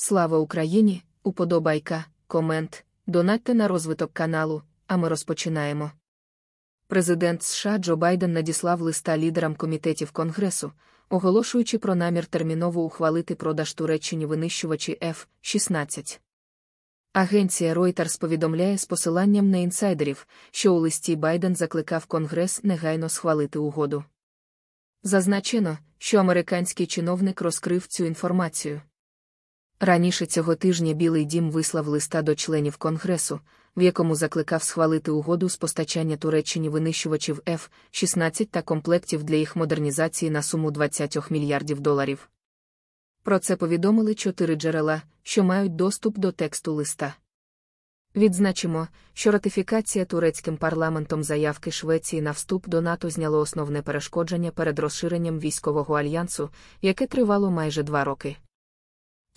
Слава Україні! Уподобайка, комент, донатьте на розвиток каналу, а ми розпочинаємо. Президент США Джо Байден надіслав листа лідерам комітетів Конгресу, оголошуючи про намір терміново ухвалити продаж Туреччині винищувачі F-16. Агенція Reuters повідомляє з посиланням на інсайдерів, що у листі Байден закликав Конгрес негайно схвалити угоду. Зазначено, що американський чиновник розкрив цю інформацію. Раніше цього тижня Білий дім вислав листа до членів Конгресу, в якому закликав схвалити угоду з постачання Туреччині винищувачів F-16 та комплектів для їх модернізації на суму 20 мільярдів доларів. Про це повідомили чотири джерела, що мають доступ до тексту листа. Відзначимо, що ратифікація турецьким парламентом заявки Швеції на вступ до НАТО зняло основне перешкодження перед розширенням військового альянсу, яке тривало майже два роки.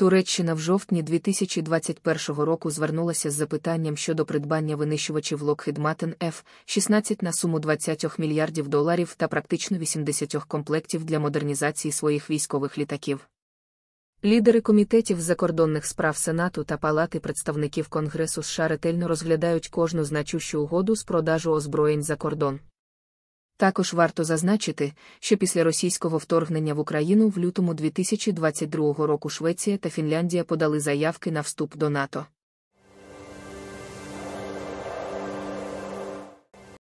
Туреччина в жовтні 2021 року звернулася з запитанням щодо придбання винищувачів Lockheed Martin F-16 на суму 20 мільярдів доларів та практично 80 комплектів для модернізації своїх військових літаків. Лідери комітетів закордонних справ Сенату та Палати представників Конгресу США ретельно розглядають кожну значущу угоду з продажу озброєнь за кордон. Також варто зазначити, що після російського вторгнення в Україну в лютому 2022 року Швеція та Фінляндія подали заявки на вступ до НАТО.